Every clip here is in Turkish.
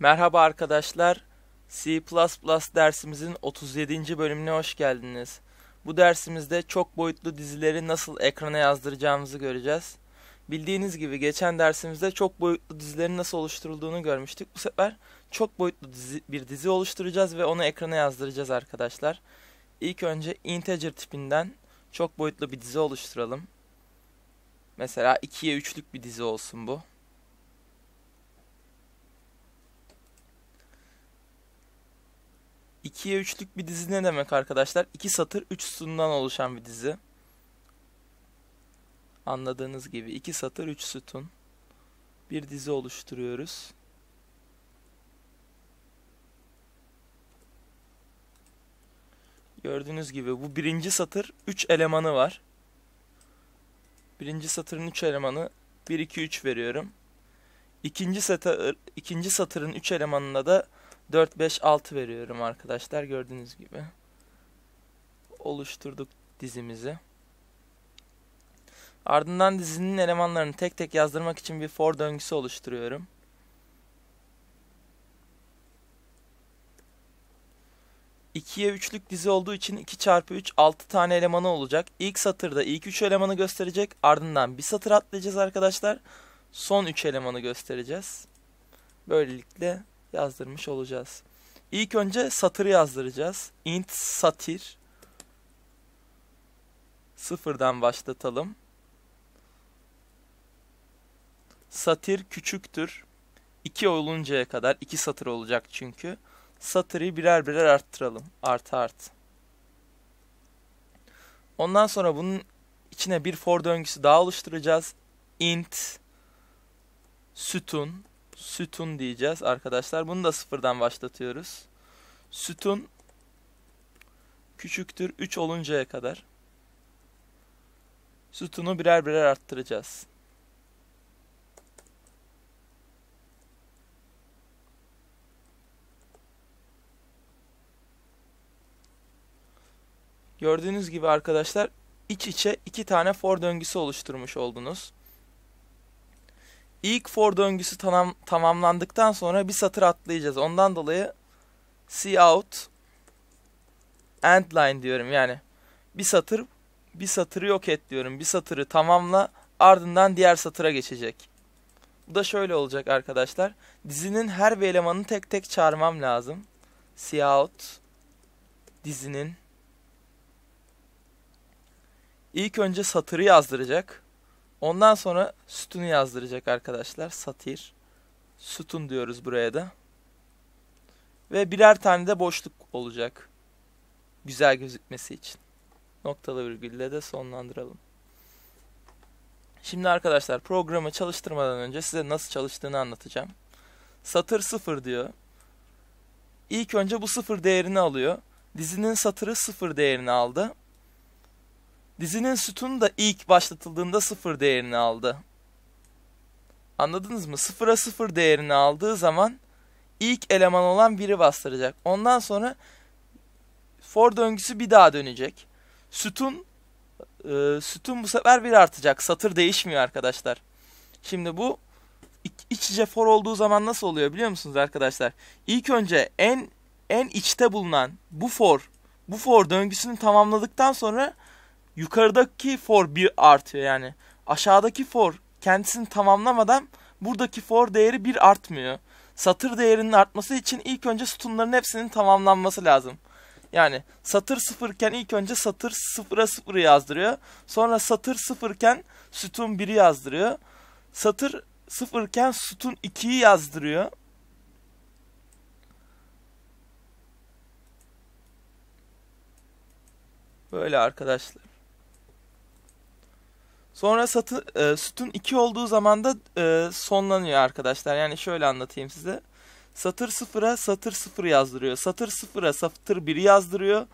Merhaba arkadaşlar. C++ dersimizin 37. bölümüne hoş geldiniz. Bu dersimizde çok boyutlu dizileri nasıl ekrana yazdıracağımızı göreceğiz. Bildiğiniz gibi geçen dersimizde çok boyutlu dizilerin nasıl oluşturulduğunu görmüştük. Bu sefer çok boyutlu dizi, bir dizi oluşturacağız ve onu ekrana yazdıracağız arkadaşlar. İlk önce integer tipinden çok boyutlu bir dizi oluşturalım. Mesela 2'ye 3'lük bir dizi olsun bu. 2'ye 3'lük bir dizi ne demek arkadaşlar? 2 satır 3 sütundan oluşan bir dizi. Anladığınız gibi 2 satır 3 sütun bir dizi oluşturuyoruz. Gördüğünüz gibi bu birinci satır 3 elemanı var. Birinci satırın 3 elemanı 1 2 3 veriyorum. İkinci satır ikinci satırın 3 elemanına da 4, 5, 6 veriyorum arkadaşlar. Gördüğünüz gibi. Oluşturduk dizimizi. Ardından dizinin elemanlarını tek tek yazdırmak için bir for döngüsü oluşturuyorum. İkiye üçlük dizi olduğu için 2 çarpı 3 6 tane elemanı olacak. İlk satırda ilk 3 elemanı gösterecek. Ardından bir satır atlayacağız arkadaşlar. Son 3 elemanı göstereceğiz. Böylelikle yazdırmış olacağız. İlk önce satırı yazdıracağız. int satir sıfırdan başlatalım. Satir küçüktür. 2 oluncaya kadar 2 satır olacak çünkü. Satırı birer birer arttıralım. Artı art. Ondan sonra bunun içine bir for döngüsü daha oluşturacağız. int sütun sütun diyeceğiz arkadaşlar. Bunu da sıfırdan başlatıyoruz. Sütun küçüktür 3 oluncaya kadar sütunu birer birer arttıracağız. Gördüğünüz gibi arkadaşlar iç içe iki tane for döngüsü oluşturmuş oldunuz. İlk for döngüsü tamam, tamamlandıktan sonra bir satır atlayacağız. Ondan dolayı see out end line diyorum. Yani bir satır bir satırı yok et diyorum. Bir satırı tamamla ardından diğer satıra geçecek. Bu da şöyle olacak arkadaşlar. Dizinin her bir elemanını tek tek çağırmam lazım. See out dizinin ilk önce satırı yazdıracak. Ondan sonra sütunu yazdıracak arkadaşlar. Satir. Sütun diyoruz buraya da. Ve birer tane de boşluk olacak. Güzel gözükmesi için. Noktalı virgülle de sonlandıralım. Şimdi arkadaşlar programı çalıştırmadan önce size nasıl çalıştığını anlatacağım. Satır 0 diyor. İlk önce bu sıfır değerini alıyor. Dizinin satırı sıfır değerini aldı. Dizinin sütunu da ilk başlatıldığında sıfır değerini aldı. Anladınız mı? Sıfıra sıfır değerini aldığı zaman ilk eleman olan biri bastıracak. Ondan sonra for döngüsü bir daha dönecek. Sütun e, sütun bu sefer bir artacak. Satır değişmiyor arkadaşlar. Şimdi bu iç içe for olduğu zaman nasıl oluyor biliyor musunuz arkadaşlar? İlk önce en en içte bulunan bu for bu for döngüsünü tamamladıktan sonra yukarıdaki for bir artıyor yani. Aşağıdaki for kendisini tamamlamadan buradaki for değeri bir artmıyor. Satır değerinin artması için ilk önce sütunların hepsinin tamamlanması lazım. Yani satır sıfırken ilk önce satır sıfıra sıfırı yazdırıyor. Sonra satır sıfırken sütun biri yazdırıyor. Satır sıfırken sütun ikiyi yazdırıyor. Böyle arkadaşlar. Sonra satı, e, sütun 2 olduğu zaman da e, sonlanıyor arkadaşlar. Yani şöyle anlatayım size. Satır 0'a satır 0 yazdırıyor. Satır 0'a satır 1 yazdırıyor.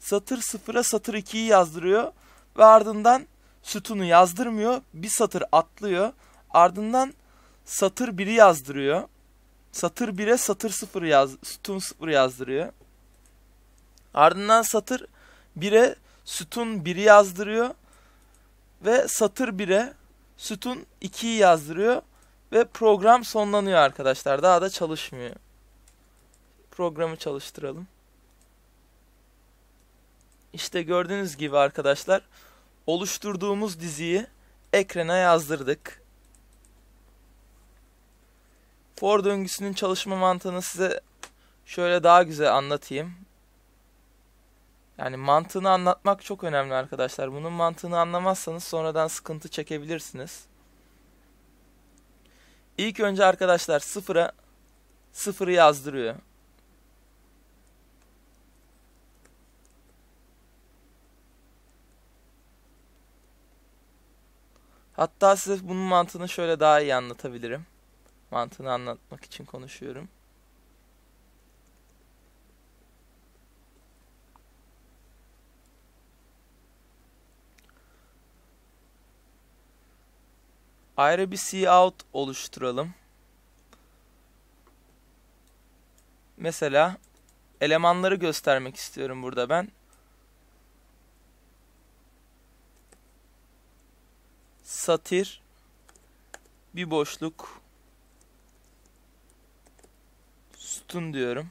Satır 0'a satır 2'yi yazdırıyor. Ve ardından sütunu yazdırmıyor. Bir satır atlıyor. Ardından satır 1'i yazdırıyor. Satır 1'e satır 0 yaz, sütun 0 yazdırıyor. Ardından satır 1'e sütun 1'i yazdırıyor ve satır 1'e sütun 2'yi yazdırıyor ve program sonlanıyor arkadaşlar. Daha da çalışmıyor. Programı çalıştıralım. İşte gördüğünüz gibi arkadaşlar oluşturduğumuz diziyi ekrana yazdırdık. For döngüsünün çalışma mantığını size şöyle daha güzel anlatayım. Yani mantığını anlatmak çok önemli arkadaşlar. Bunun mantığını anlamazsanız sonradan sıkıntı çekebilirsiniz. İlk önce arkadaşlar sıfıra sıfırı yazdırıyor. Hatta size bunun mantığını şöyle daha iyi anlatabilirim. Mantığını anlatmak için konuşuyorum. Ayrı bir cout oluşturalım. Mesela elemanları göstermek istiyorum burada ben. Satir bir boşluk sütun diyorum.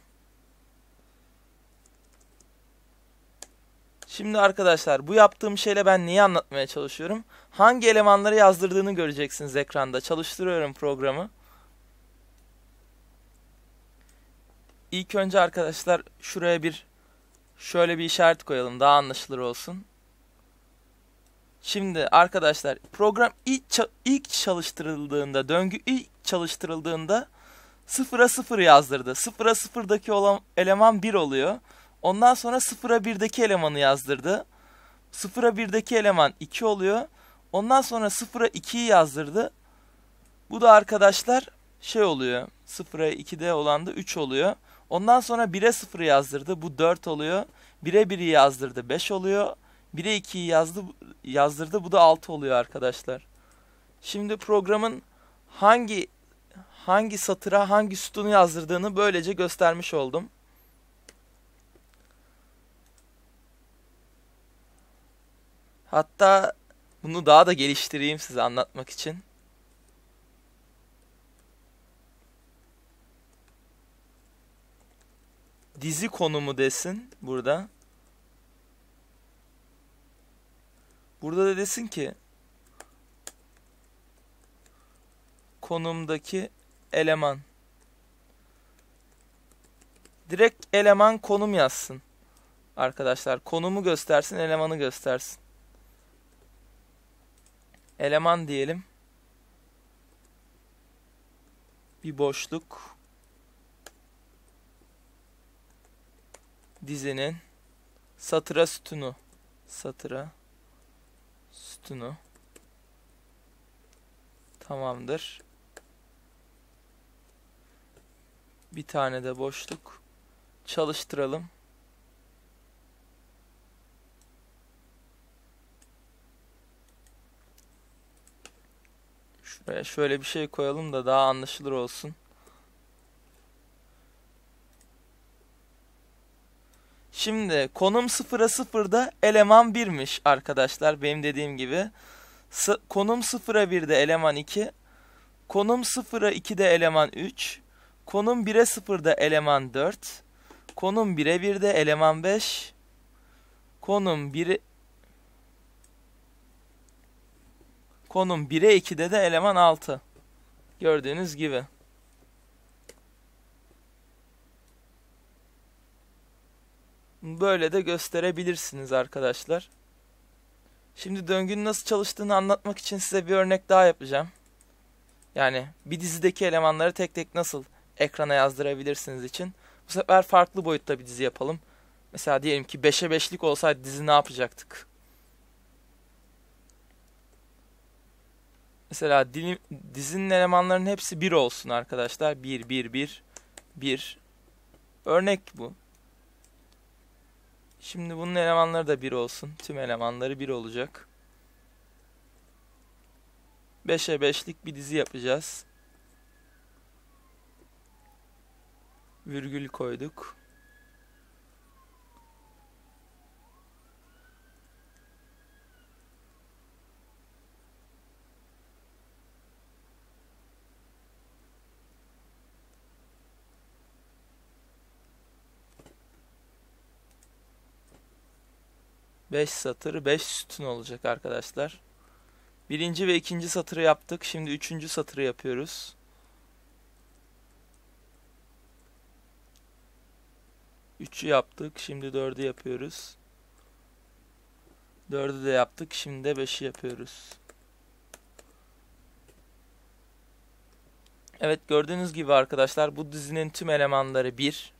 Şimdi arkadaşlar bu yaptığım şeyle ben neyi anlatmaya çalışıyorum? Hangi elemanları yazdırdığını göreceksiniz ekranda. Çalıştırıyorum programı. İlk önce arkadaşlar şuraya bir şöyle bir işaret koyalım daha anlaşılır olsun. Şimdi arkadaşlar program ilk ilk çalıştırıldığında döngü ilk çalıştırıldığında sıfıra sıfır yazdırdı. Sıfıra sıfırdaki olan eleman 1 oluyor. Ondan sonra sıfıra birdeki elemanı yazdırdı. Sıfıra birdeki eleman 2 oluyor. Ondan sonra sıfıra 2'yi yazdırdı. Bu da arkadaşlar şey oluyor. Sıfıra 2'de olan da 3 oluyor. Ondan sonra 1'e 0 yazdırdı. Bu 4 oluyor. 1'e 1'i yazdırdı. 5 oluyor. 1'e 2'yi yazdı, yazdırdı. Bu da 6 oluyor arkadaşlar. Şimdi programın hangi hangi satıra hangi sütunu yazdırdığını böylece göstermiş oldum. Hatta bunu daha da geliştireyim size anlatmak için. Dizi konumu desin burada. Burada da desin ki konumdaki eleman. Direkt eleman konum yazsın. Arkadaşlar konumu göstersin, elemanı göstersin. Eleman diyelim. Bir boşluk. Dizinin satıra sütunu. Satıra sütunu. Tamamdır. Bir tane de boşluk. Çalıştıralım. Şuraya şöyle bir şey koyalım da daha anlaşılır olsun. Şimdi konum 0'a 0'da eleman 1'miş arkadaşlar benim dediğim gibi. S konum 0'a 1'de eleman 2. Konum 0'a 2'de eleman 3. Konum 1'e 0'da eleman 4. Konum 1'e 1'de eleman 5. Konum 1'e Konum 1'e 2'de de eleman 6. Gördüğünüz gibi. Böyle de gösterebilirsiniz arkadaşlar. Şimdi döngünün nasıl çalıştığını anlatmak için size bir örnek daha yapacağım. Yani bir dizideki elemanları tek tek nasıl ekrana yazdırabilirsiniz için. Bu sefer farklı boyutta bir dizi yapalım. Mesela diyelim ki 5'e 5'lik olsaydı dizi ne yapacaktık? Mesela dilim, dizinin elemanlarının hepsi 1 olsun arkadaşlar. 1, 1, 1, 1. Örnek bu. Şimdi bunun elemanları da 1 olsun. Tüm elemanları 1 olacak. 5'e 5'lik bir dizi yapacağız. Virgül koyduk. 5 satır 5 sütun olacak arkadaşlar. Birinci ve ikinci satırı yaptık. Şimdi üçüncü satırı yapıyoruz. Üçü yaptık. Şimdi dördü yapıyoruz. Dördü de yaptık. Şimdi de beşi yapıyoruz. Evet gördüğünüz gibi arkadaşlar bu dizinin tüm elemanları 1.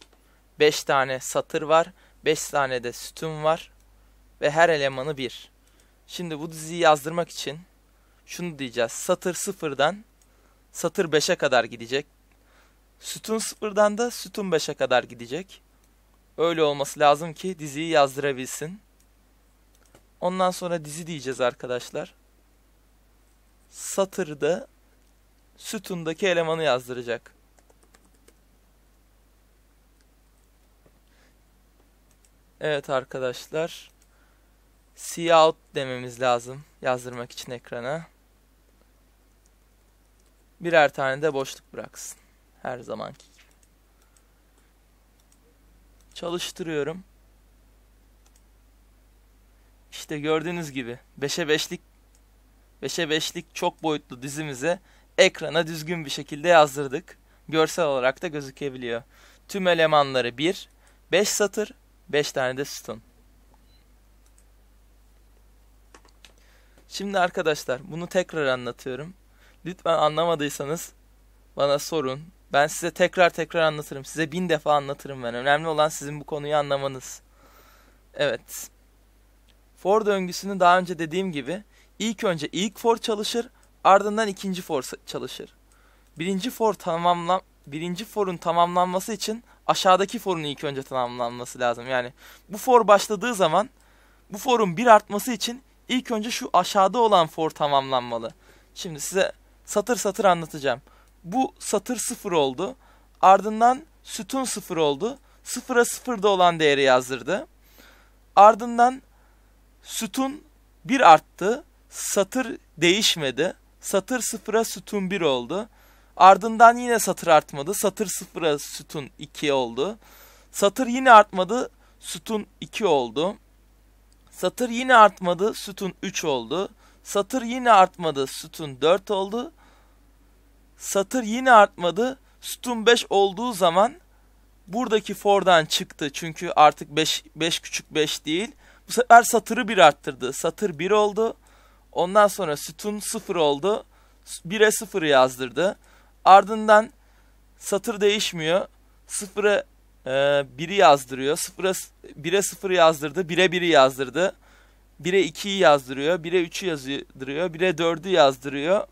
5 tane satır var. 5 tane de sütun var. Ve her elemanı 1. Şimdi bu diziyi yazdırmak için şunu diyeceğiz. Satır 0'dan satır 5'e kadar gidecek. Sütun 0'dan da sütun 5'e kadar gidecek. Öyle olması lazım ki diziyi yazdırabilsin. Ondan sonra dizi diyeceğiz arkadaşlar. Satırda sütundaki elemanı yazdıracak. Evet arkadaşlar. See out dememiz lazım yazdırmak için ekrana. Birer tane de boşluk bıraksın. Her zamanki gibi. Çalıştırıyorum. İşte gördüğünüz gibi 5'e 5'lik 5'e 5'lik çok boyutlu dizimize ekrana düzgün bir şekilde yazdırdık. Görsel olarak da gözükebiliyor. Tüm elemanları 1, 5 satır, 5 tane de sütun. Şimdi arkadaşlar bunu tekrar anlatıyorum. Lütfen anlamadıysanız bana sorun. Ben size tekrar tekrar anlatırım. Size bin defa anlatırım ben. Önemli olan sizin bu konuyu anlamanız. Evet. For döngüsünü daha önce dediğim gibi ilk önce ilk for çalışır ardından ikinci for çalışır. Birinci for tamamlan birinci forun tamamlanması için aşağıdaki forun ilk önce tamamlanması lazım. Yani bu for başladığı zaman bu forun bir artması için ilk önce şu aşağıda olan for tamamlanmalı. Şimdi size satır satır anlatacağım. Bu satır sıfır oldu. Ardından sütun sıfır oldu. Sıfıra sıfırda olan değeri yazdırdı. Ardından sütun bir arttı. Satır değişmedi. Satır sıfıra sütun bir oldu. Ardından yine satır artmadı. Satır sıfıra sütun 2 oldu. Satır yine artmadı. Sütun 2 oldu. Satır yine artmadı. Sütun 3 oldu. Satır yine artmadı. Sütun 4 oldu. Satır yine artmadı. Sütun 5 olduğu zaman buradaki for'dan çıktı. Çünkü artık 5, 5 küçük 5 değil. Bu sefer satırı 1 arttırdı. Satır 1 oldu. Ondan sonra sütun 0 oldu. 1'e 0 yazdırdı. Ardından satır değişmiyor. 0'a e, 1'i yazdırıyor. 0'a 1'e 0 yazdırdı. 1'e 1'i yazdırdı. 1'e 2'yi yazdırıyor. 1'e 3'ü yazdırıyor. 1'e 4'ü yazdırıyor.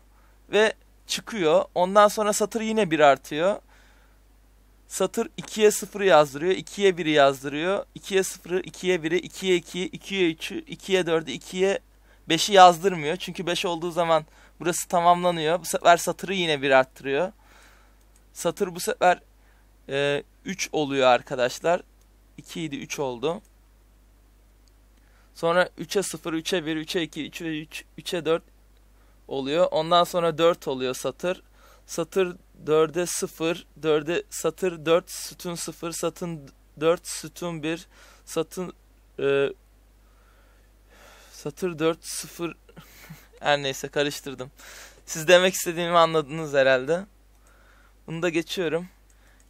Ve çıkıyor. Ondan sonra satır yine 1 artıyor. Satır 2'ye 0 yazdırıyor. 2'ye 1'i yazdırıyor. 2'ye 0'ı, 2'ye 1'i, 2'ye 2'yi, 2'ye 3'ü, 2'ye 4'ü, 2'ye 5'i yazdırmıyor. Çünkü 5 olduğu zaman burası tamamlanıyor. Bu sefer satırı yine 1 arttırıyor. Satır bu sefer e, 3 oluyor arkadaşlar. 2 idi 3 oldu. Sonra 3'e 0, 3'e 1, 3'e 2, 3'e 3, 3'e 4 oluyor. Ondan sonra 4 oluyor satır. Satır 4'e 0, 4'e satır 4 sütun 0, satın 4 sütun 1, satın e, satır 4 0 her neyse karıştırdım. Siz demek istediğimi anladınız herhalde. Bunu da geçiyorum.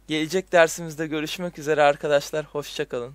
Gelecek dersimizde görüşmek üzere arkadaşlar. Hoşçakalın.